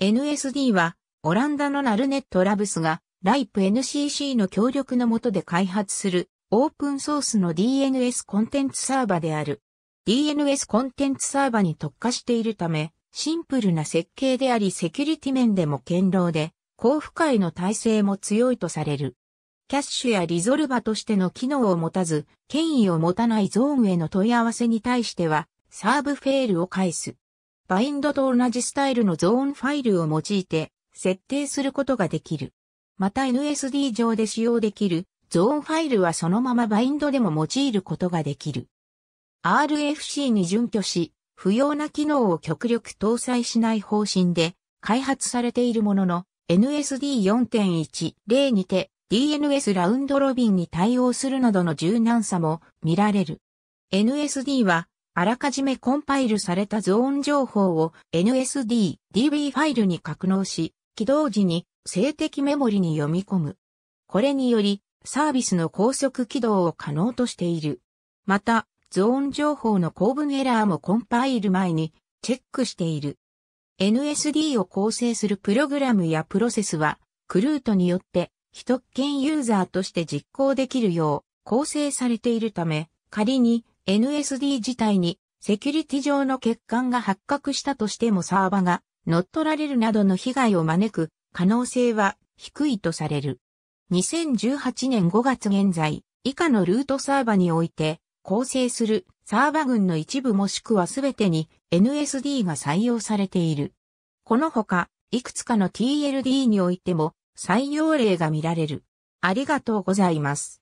NSD は、オランダのナルネットラブスが、ライプ NCC の協力の下で開発する、オープンソースの DNS コンテンツサーバである。DNS コンテンツサーバに特化しているため、シンプルな設計でありセキュリティ面でも堅牢で、高負荷の耐性も強いとされる。キャッシュやリゾルバとしての機能を持たず、権威を持たないゾーンへの問い合わせに対しては、サーブフェールを返す。バインドと同じスタイルのゾーンファイルを用いて設定することができる。また NSD 上で使用できるゾーンファイルはそのままバインドでも用いることができる。RFC に準拠し、不要な機能を極力搭載しない方針で開発されているものの NSD4.10 にて DNS ラウンドロビンに対応するなどの柔軟さも見られる。NSD はあらかじめコンパイルされたゾーン情報を NSD、DB ファイルに格納し、起動時に静的メモリに読み込む。これにより、サービスの高速起動を可能としている。また、ゾーン情報の構文エラーもコンパイル前にチェックしている。NSD を構成するプログラムやプロセスは、クルートによって非特権ユーザーとして実行できるよう構成されているため、仮に NSD 自体にセキュリティ上の欠陥が発覚したとしてもサーバが乗っ取られるなどの被害を招く可能性は低いとされる。2018年5月現在、以下のルートサーバにおいて構成するサーバ群の一部もしくはすべてに NSD が採用されている。このほか、いくつかの TLD においても採用例が見られる。ありがとうございます。